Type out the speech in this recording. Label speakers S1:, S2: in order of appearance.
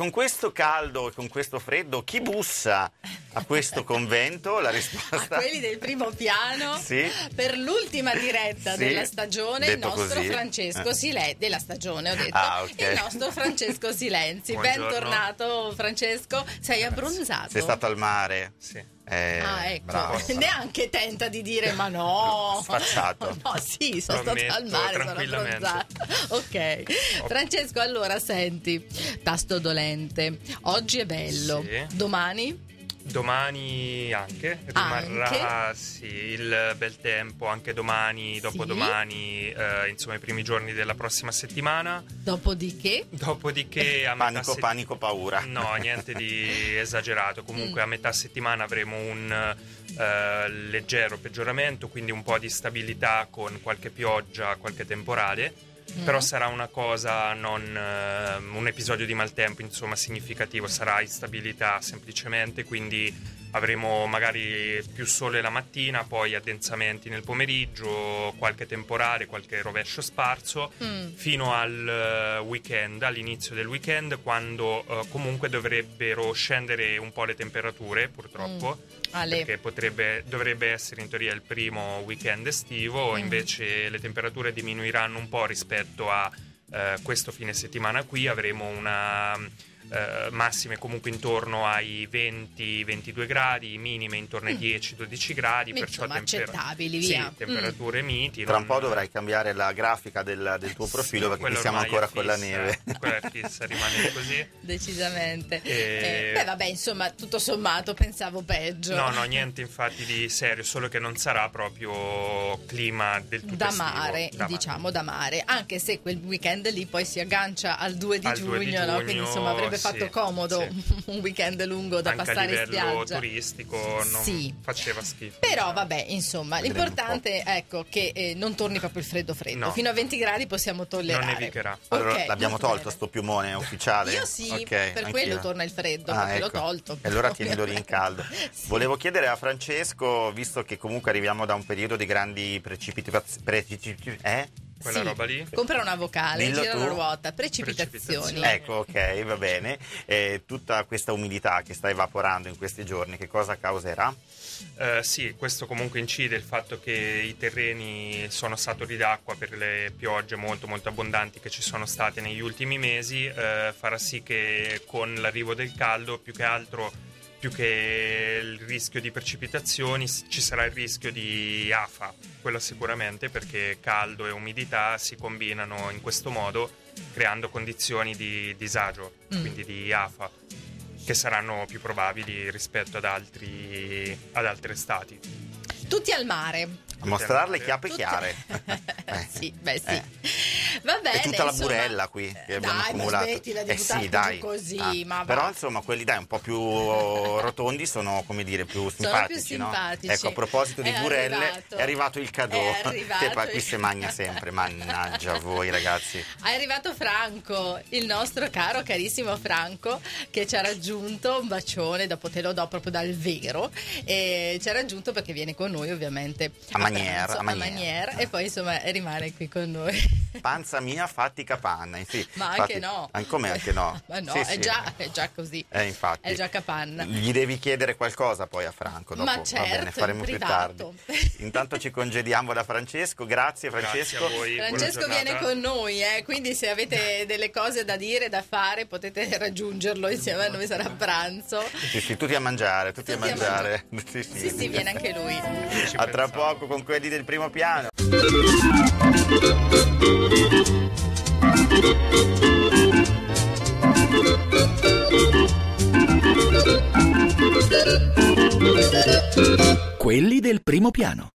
S1: Con questo caldo e con questo freddo, chi bussa a questo convento? La risposta...
S2: A quelli del primo piano.
S1: Sì.
S2: Per l'ultima diretta
S1: Sì.
S2: della stagione, il
S1: Detto
S2: nostro
S1: così.
S2: Francesco. Silenzi. Della stagione, ho detto.
S1: Ah, ok.
S2: Il nostro Francesco Silenzi.
S3: Buongiorno.
S2: Bentornato, Francesco. Sei abbronzato.
S1: Sei stato al mare?
S3: Sì.
S1: Eh,
S2: Ah, ecco.
S1: bravo.
S2: Neanche tenta di dire ma no.
S1: Sfacciato.
S2: No, sì, sono stato
S3: Prometto,
S2: al mare, sono abbronzata. Ok. Francesco, allora senti, tasto dolente. Oggi è bello.
S3: Sì.
S2: Domani?
S3: Domani anche rimarrà sì, il bel tempo, anche domani, dopodomani, eh, insomma i primi giorni della prossima settimana.
S2: Dopodiché?
S3: Dopodiché a metà
S1: Panico,
S3: se-
S1: panico, paura.
S3: No, niente di esagerato. Comunque a metà settimana avremo un eh, leggero peggioramento, quindi un po' di stabilità con qualche pioggia, qualche temporale.
S2: Mm.
S3: Però sarà una cosa, non eh, un episodio di maltempo, insomma, significativo, sarà instabilità semplicemente, quindi avremo magari più sole la mattina, poi addensamenti nel pomeriggio, qualche temporale, qualche rovescio sparso,
S2: Mm.
S3: fino al eh, weekend, all'inizio del weekend, quando eh, comunque dovrebbero scendere un po' le temperature, purtroppo.
S2: Ale.
S3: Perché potrebbe, dovrebbe essere in teoria il primo weekend estivo,
S2: Mm.
S3: invece le temperature diminuiranno un po' rispetto a eh, questo fine settimana qui. Avremo una eh, massime comunque intorno ai 20-22 gradi, minime intorno ai 10-12 gradi, perciò
S2: Mm. Insomma,
S3: tempera-
S2: accettabili,
S3: sì,
S2: via. Mm.
S3: temperature miti.
S1: Tra un
S3: non-
S1: po' dovrai cambiare la grafica del, del tuo profilo perché
S3: quello
S1: qui siamo ancora
S3: è
S1: con la
S3: fissa,
S1: neve.
S3: Quella è fissa, rimane così.
S2: Decisamente.
S3: E-
S2: Eh, beh, vabbè, insomma, tutto sommato pensavo peggio.
S3: No, no, niente infatti di serio, solo che non sarà proprio clima del tutto
S2: Da
S3: estivo,
S2: mare,
S3: da mare.
S2: diciamo da mare, anche se quel weekend lì poi si aggancia al 2 di
S3: Al
S2: giugno,
S3: 2 di
S2: no?
S3: giugno,
S2: quindi insomma avrebbe
S3: sì,
S2: fatto comodo
S3: sì.
S2: un weekend lungo da
S3: Anche
S2: passare in
S3: livello
S2: spiaggia.
S3: turistico non
S2: Sì.
S3: faceva schifo.
S2: Però vabbè, insomma,
S1: Vedremo
S2: l'importante è ecco, che eh, non torni proprio il freddo freddo.
S3: No.
S2: Fino a 20 gradi possiamo tollerare.
S3: Non nevicherà.
S1: Allora
S2: Ok,
S1: l'abbiamo tolto
S2: bene.
S1: sto piumone ufficiale?
S2: Io sì,
S1: Ok,
S2: per
S1: anch'io.
S2: quello torna il freddo,
S1: Ah,
S2: perché l'ho
S1: ecco.
S2: tolto.
S1: E allora tienilo lì in caldo.
S2: Sì.
S1: Volevo chiedere a Francesco, visto che comunque arriviamo da un periodo di grandi precipitazioni... eh?
S3: Quella
S2: Sì.
S3: roba lì?
S2: Compra una vocale,
S1: Dillo
S2: gira
S1: tu.
S2: la ruota, precipitazioni.
S3: Precipitazioni.
S1: Ecco, ok, va bene. E tutta questa umidità che sta evaporando in questi giorni, che cosa causerà?
S3: Eh, sì, questo comunque incide il fatto che i terreni sono saturi d'acqua per le piogge molto molto abbondanti che ci sono state negli ultimi mesi, eh, farà sì che con l'arrivo del caldo più che altro più che il rischio di precipitazioni ci sarà il rischio di afa, quello sicuramente perché caldo e umidità si combinano in questo modo creando condizioni di disagio,
S2: Mm.
S3: quindi di afa che saranno più probabili rispetto ad altri ad altre estati.
S2: Tutti al mare.
S1: A mostrare le chiappe
S2: Tutti-
S1: chiare. Eh.
S2: sì, beh sì.
S1: Eh.
S2: Va bene.
S1: È tutta la
S2: insomma,
S1: burella qui che abbiamo
S2: dai,
S1: accumulato.
S2: Smettila di
S1: eh sì, dai.
S2: così,
S1: Ah,
S2: ma va.
S1: Però insomma quelli dai un po' più rotondi sono come dire più simpatici, no?
S2: simpatici.
S1: Ecco, a proposito di
S2: È
S1: burelle,
S2: arrivato.
S1: è arrivato il cadeau. Che poi qui si magna sempre, mannaggia voi ragazzi.
S2: È arrivato Franco, il nostro caro carissimo Franco, che ci ha raggiunto, un bacione, dopo te lo do proprio dal vero, e ci ha raggiunto perché viene con noi ovviamente
S1: A Manier,
S2: pranzo,
S1: a Manier.
S2: Manier, e poi insomma rimane qui con noi.
S1: Panza mia fatti capanna, sì.
S2: Ma
S1: infatti-
S2: anche no.
S1: an- Come anche no?
S2: Ma no,
S1: Sì,
S2: è,
S1: sì.
S2: Già, è già così.
S1: Eh, infatti.
S2: È già capanna.
S1: Gli devi chiedere qualcosa poi a Franco dopo.
S2: Ma
S1: Va
S2: certo,
S1: bene, faremo più tardi. Intanto ci congediamo da Francesco. Grazie Francesco.
S3: Grazie a voi. buona
S2: Francesco viene con noi, eh, quindi se avete delle cose da dire, da fare, potete raggiungerlo insieme a noi, sarà a pranzo.
S1: Sì, sì, tutti a mangiare, tutti,
S2: Tutti
S1: a
S2: a
S1: mangiare. Sì,
S2: Sì, sì, viene anche lui.
S3: Ci
S1: A tra poco con quelli del primo piano.
S4: Quelli del primo piano.